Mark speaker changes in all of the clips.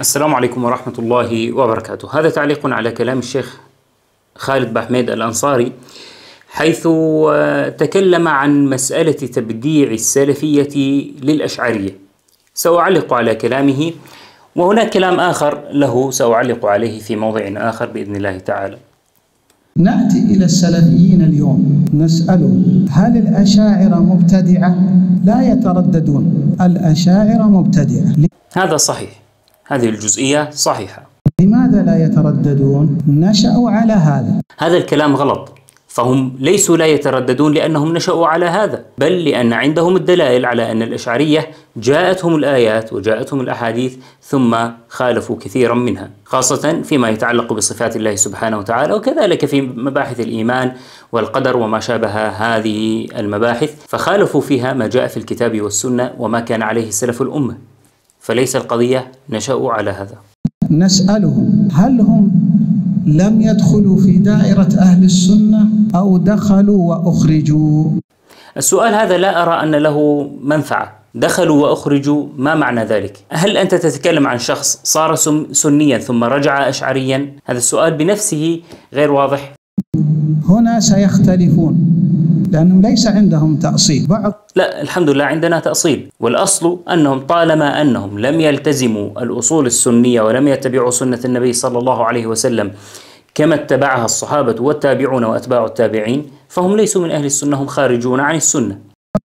Speaker 1: السلام عليكم ورحمة الله وبركاته. هذا تعليق على كلام الشيخ خالد بحميد الأنصاري حيث تكلم عن مسألة تبديع السلفية للأشعرية. سأعلق على كلامه وهناك كلام آخر له سأعلق عليه في موضع آخر بإذن الله تعالى.
Speaker 2: نأتي إلى السلفيين اليوم نسألهم هل الأشاعرة مبتدعة؟ لا يترددون. الأشاعرة مبتدعة.
Speaker 1: هذا صحيح. هذه الجزئية صحيحة.
Speaker 2: لماذا لا يترددون؟ نشأوا على هذا.
Speaker 1: هذا الكلام غلط. فهم ليسوا لا يترددون لأنهم نشأوا على هذا بل لأن عندهم الدلائل على أن الأشعرية جاءتهم الآيات وجاءتهم الأحاديث ثم خالفوا كثيرا منها خاصة فيما يتعلق بصفات الله سبحانه وتعالى وكذلك في مباحث الإيمان والقدر وما شابه هذه المباحث فخالفوا فيها ما جاء في الكتاب والسنة وما كان عليه سلف الأمة. فليس القضية نشأوا على هذا
Speaker 2: نسألهم هل هم لم يدخلوا في دائرة أهل السنة أو دخلوا وأخرجوا
Speaker 1: السؤال هذا لا أرى أن له منفعة دخلوا وأخرجوا ما معنى ذلك؟ هل أنت تتكلم عن شخص صار سنيا ثم رجع أشعريا؟ هذا السؤال بنفسه غير واضح
Speaker 2: هنا سيختلفون لأنهم ليس عندهم تأصيل. بعض
Speaker 1: لا الحمد لله عندنا تأصيل. والأصل أنهم طالما أنهم لم يلتزموا الأصول السنية ولم يتبعوا سنة النبي صلى الله عليه وسلم كما اتبعها الصحابة والتابعون وأتباع التابعين فهم ليسوا من أهل السنة هم خارجون عن السنة.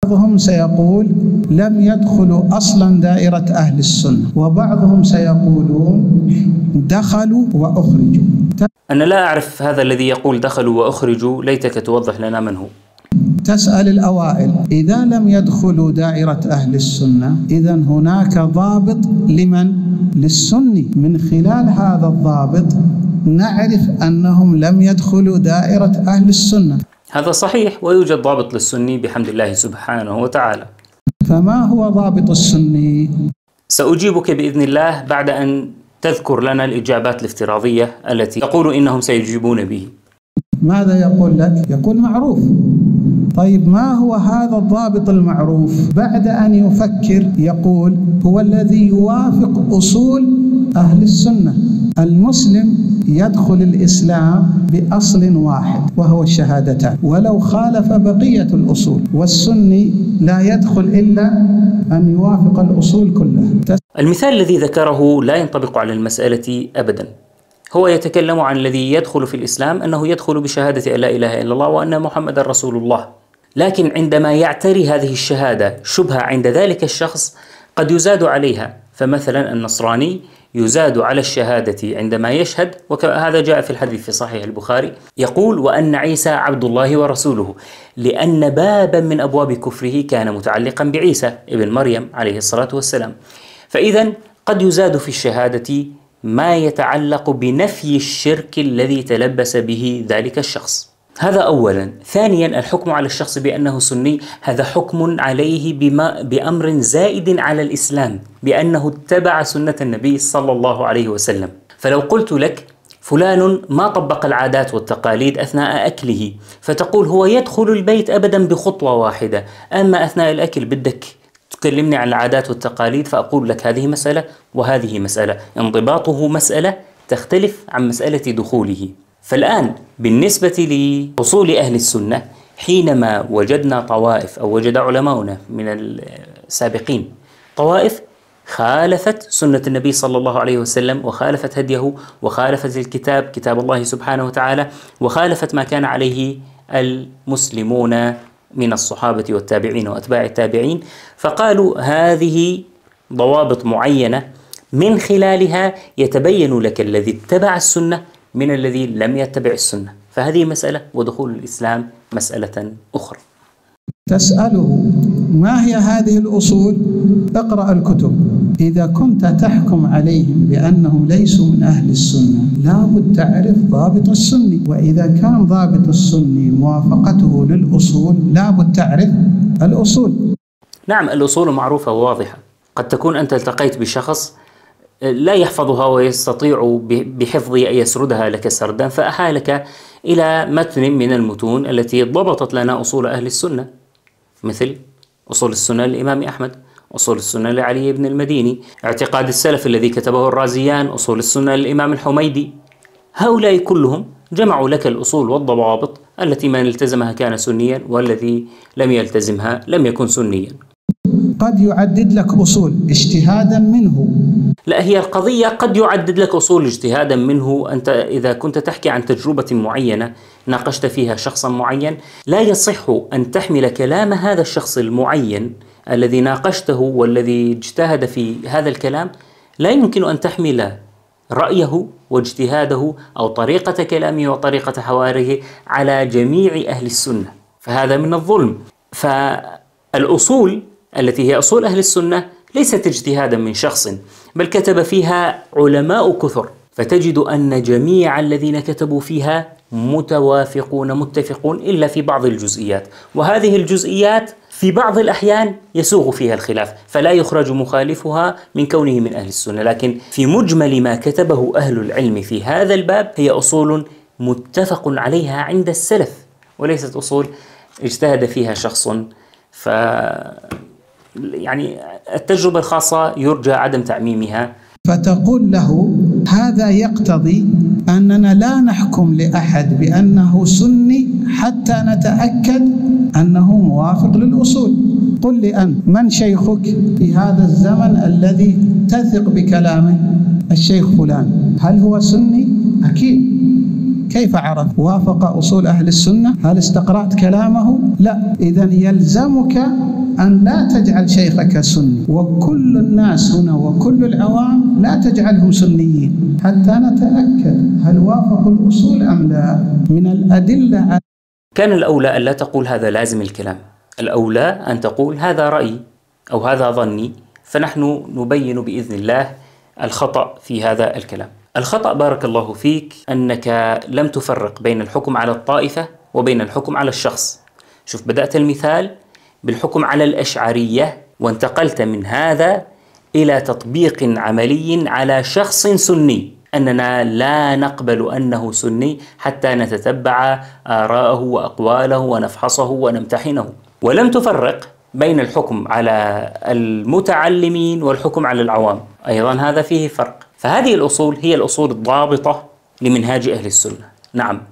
Speaker 2: بعضهم سيقول لم يدخلوا أصلا دائرة أهل السنة وبعضهم سيقولون دخلوا وأخرجوا.
Speaker 1: أنا لا أعرف هذا الذي يقول دخلوا وأخرجوا ليتك توضح لنا من هو؟
Speaker 2: تسأل الأوائل. إذا لم يدخلوا دائرة أهل السنة إذا هناك ضابط لمن؟ للسني. من خلال هذا الضابط نعرف أنهم لم يدخلوا دائرة أهل السنة.
Speaker 1: هذا صحيح ويوجد ضابط للسني بحمد الله سبحانه وتعالى
Speaker 2: فما هو ضابط السني؟
Speaker 1: سأجيبك بإذن الله بعد أن تذكر لنا الإجابات الافتراضية التي تقول إنهم سيجيبون به
Speaker 2: ماذا يقول لك؟ يقول معروف طيب ما هو هذا الضابط المعروف بعد أن يفكر يقول هو الذي يوافق أصول أهل السنة المسلم يدخل الإسلام بأصل واحد وهو الشهادتان ولو خالف بقية الأصول والسني لا يدخل إلا أن يوافق الأصول كلها.
Speaker 1: المثال الذي ذكره لا ينطبق على المسألة أبدا. هو يتكلم عن الذي يدخل في الإسلام أنه يدخل بشهادة أن لا إله إلا الله وأن محمد رسول الله. لكن عندما يعتري هذه الشهادة شبهة عند ذلك الشخص قد يزاد عليها. فمثلا النصراني يزاد على الشهادة عندما يشهد وهذا جاء في الحديث في صحيح البخاري يقول وأن عيسى عبد الله ورسوله لأن بابا من أبواب كفره كان متعلقا بعيسى ابن مريم عليه الصلاة والسلام. فإذا قد يزاد في الشهادة ما يتعلق بنفي الشرك الذي تلبس به ذلك الشخص. هذا اولا. ثانيا الحكم على الشخص بأنه سني. هذا حكم عليه بما بأمر زائد على الإسلام بأنه اتبع سنة النبي صلى الله عليه وسلم. فلو قلت لك فلان ما طبق العادات والتقاليد أثناء أكله فتقول هو يدخل البيت ابدا بخطوة واحدة. أما أثناء الأكل بدك تكلمني عن العادات والتقاليد فأقول لك هذه مسألة وهذه مسألة. انضباطه مسألة تختلف عن مسألة دخوله. فالآن بالنسبة لأصول أهل السنة حينما وجدنا طوائف أو وجد علماؤنا من السابقين طوائف خالفت سنة النبي صلى الله عليه وسلم وخالفت هديه وخالفت الكتاب كتاب الله سبحانه وتعالى وخالفت ما كان عليه المسلمون من الصحابة والتابعين وأتباع التابعين. فقالوا هذه ضوابط معينة من خلالها يتبين لك الذي اتبع السنة من الذي لم يتبع السنة. فهذه مسألة ودخول الإسلام مسألة أخرى.
Speaker 2: تسأله ما هي هذه الأصول؟ اقرأ الكتب. إذا كنت تحكم عليهم بأنهم ليسوا من أهل السنة لابد تعرف ضابط السني. وإذا كان ضابط السني موافقته للأصول لابد تعرف الأصول.
Speaker 1: نعم الأصول معروفة وواضحة. قد تكون أنت التقيت بشخص لا يحفظها ويستطيع بحفظ أن يسردها لك سردا فأحالك إلى متن من المتون التي ضبطت لنا أصول أهل السنة مثل أصول السنة للإمام أحمد أصول السنة لعلي بن المديني اعتقاد السلف الذي كتبه الرازيان أصول السنة للإمام الحميدي. هؤلاء كلهم جمعوا لك الأصول والضوابط التي من التزمها كان سنيا والذي لم يلتزمها لم يكن سنيا.
Speaker 2: قد يعدد لك أصول اجتهادا منه.
Speaker 1: لا هي القضية قد يعدد لك أصول اجتهادا منه. أنت إذا كنت تحكي عن تجربة معينة ناقشت فيها شخصا معين لا يصح أن تحمل كلام هذا الشخص المعين الذي ناقشته والذي اجتهد في هذا الكلام. لا يمكن أن تحمل رأيه واجتهاده أو طريقة كلامه وطريقة حواره على جميع أهل السنة. فهذا من الظلم. فالأصول التي هي أصول أهل السنة ليست اجتهادا من شخص بل كتب فيها علماء كثر. فتجد أن جميع الذين كتبوا فيها متوافقون متفقون إلا في بعض الجزئيات. وهذه الجزئيات في بعض الأحيان يسوغ فيها الخلاف فلا يخرج مخالفها من كونه من أهل السنة. لكن في مجمل ما كتبه أهل العلم في هذا الباب هي أصول متفق عليها عند السلف وليست أصول اجتهد فيها شخص. ف يعني التجربة الخاصة يرجى عدم تعميمها.
Speaker 2: فتقول له هذا يقتضي أننا لا نحكم لأحد بأنه سني حتى نتأكد أنه موافق للأصول. قل لي أنت من شيخك في هذا الزمن الذي تثق بكلامه؟ الشيخ فلان. هل هو سني؟ أكيد. كيف عرف؟ وافق أصول أهل السنة؟ هل استقرأت كلامه؟ لا. إذا يلزمك أن لا تجعل شيخك سني. وكل الناس هنا وكل العوام لا تجعلهم سنيين. حتى نتأكد هل وافقوا الأصول أم لا. من الأدلة
Speaker 1: كان الأولى أن لا تقول هذا لازم الكلام. الأولى أن تقول هذا رأيي أو هذا ظني. فنحن نبين بإذن الله الخطأ في هذا الكلام. الخطأ بارك الله فيك أنك لم تفرق بين الحكم على الطائفة وبين الحكم على الشخص. شوف بدأت المثال بالحكم على الأشعرية وانتقلت من هذا إلى تطبيق عملي على شخص سني. أننا لا نقبل أنه سني حتى نتتبع آراءه وأقواله ونفحصه ونمتحنه. ولم تفرق بين الحكم على المتعلمين والحكم على العوام. أيضا هذا فيه فرق. فهذه الأصول هي الأصول الضابطة لمنهاج أهل السنة. نعم.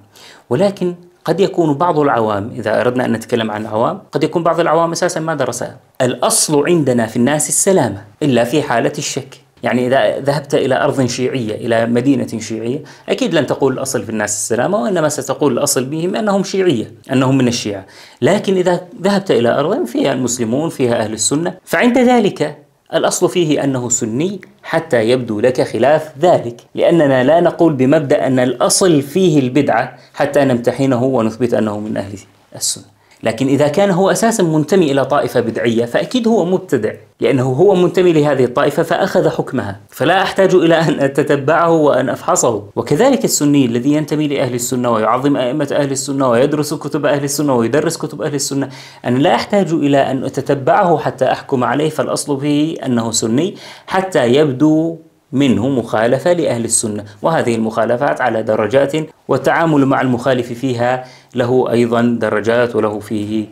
Speaker 1: ولكن قد يكون بعض العوام إذا أردنا أن نتكلم عن عوام قد يكون بعض العوام أساسا ما درسها الأصل عندنا في الناس السلامة إلا في حالة الشك. يعني إذا ذهبت إلى أرض شيعية إلى مدينة شيعية أكيد لن تقول الأصل في الناس السلامة وإنما ستقول الأصل بهم أنهم شيعية أنهم من الشيعة. لكن إذا ذهبت إلى أرض فيها المسلمون فيها أهل السنة فعند ذلك الأصل فيه أنه سني حتى يبدو لك خلاف ذلك لأننا لا نقول بمبدأ أن الأصل فيه البدعة حتى نمتحنه ونثبت أنه من أهل السنة. لكن إذا كان هو أساسا منتمي إلى طائفة بدعية فأكيد هو مبتدع. لأنه هو منتمي لهذه الطائفة فأخذ حكمها. فلا أحتاج إلى أن أتتبعه وأن أفحصه. وكذلك السني الذي ينتمي لأهل السنة ويعظم أئمة أهل السنة ويدرس كتب أهل السنة ويدرس كتب أهل السنة أنا لا أحتاج إلى أن أتتبعه حتى أحكم عليه. فالأصل فيه أنه سني حتى يبدو منه مخالفة لأهل السنة وهذه المخالفات على درجات والتعامل مع المخالف فيها له أيضا درجات وله فيه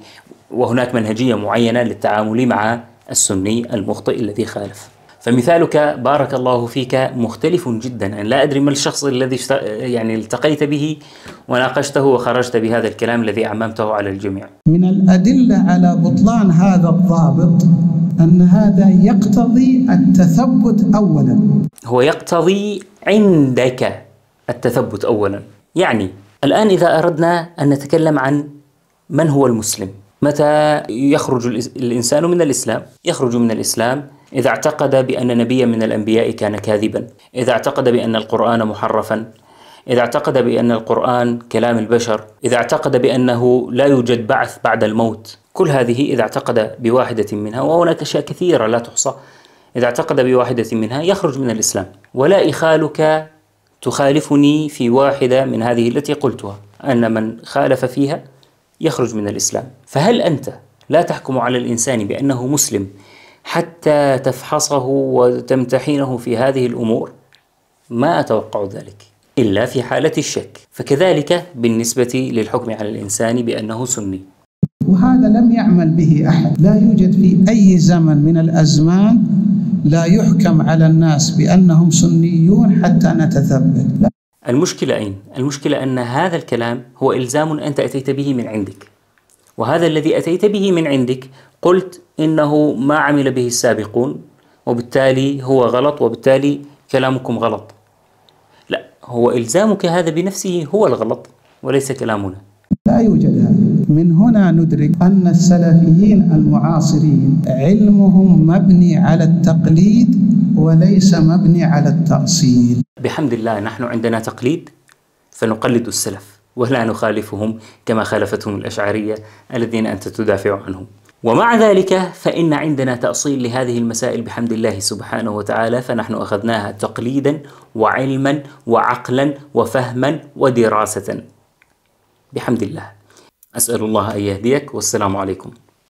Speaker 1: وهناك منهجية معينة للتعامل مع السني المخطئ الذي خالف فمثالك بارك الله فيك مختلف جدا يعني لا أدري ما الشخص الذي يعني التقيت به وناقشته وخرجت بهذا الكلام الذي أعممته على الجميع.
Speaker 2: من الأدلة على بطلان هذا الضابط أن هذا يقتضي التثبت اولا.
Speaker 1: هو يقتضي عندك التثبت اولا، يعني الآن إذا أردنا أن نتكلم عن من هو المسلم؟ متى يخرج الإنسان من الإسلام؟ يخرج من الإسلام إذا اعتقد بأن نبيا من الأنبياء كان كاذبا إذا اعتقد بأن القرآن محرفا إذا اعتقد بأن القرآن كلام البشر إذا اعتقد بأنه لا يوجد بعث بعد الموت كل هذه إذا اعتقد بواحدة منها وهناك أشياء كثيرة لا تحصى إذا اعتقد بواحدة منها يخرج من الإسلام. ولا إخالك تخالفني في واحدة من هذه التي قلتها أن من خالف فيها يخرج من الإسلام. فهل أنت لا تحكم على الإنسان بأنه مسلم حتى تفحصه وتمتحنه في هذه الأمور؟ ما أتوقع ذلك إلا في حالة الشك. فكذلك بالنسبة للحكم على الإنسان بأنه سني.
Speaker 2: وهذا لم يعمل به أحد. لا يوجد في أي زمن من الأزمان لا يحكم على الناس بأنهم سنيون حتى نتثبت. لا.
Speaker 1: المشكلة أين؟ المشكلة أن هذا الكلام هو إلزام انت اتيت به من عندك. وهذا الذي أتيت به من عندك قلت إنه ما عمل به السابقون وبالتالي هو غلط وبالتالي كلامكم غلط. لا هو إلزامك هذا بنفسه هو الغلط وليس كلامنا.
Speaker 2: لا يوجد هذا. من هنا ندرك أن السلفيين المعاصرين علمهم مبني على التقليد وليس مبني على التأصيل.
Speaker 1: بحمد الله نحن عندنا تقليد فنقلد السلف ولا نخالفهم كما خالفتهم الأشعرية الذين أنت تدافع عنهم. ومع ذلك فإن عندنا تأصيل لهذه المسائل بحمد الله سبحانه وتعالى فنحن أخذناها تقليدا وعلما وعقلا وفهما ودراسة. بحمد الله. أسأل الله أن يهديك والسلام عليكم.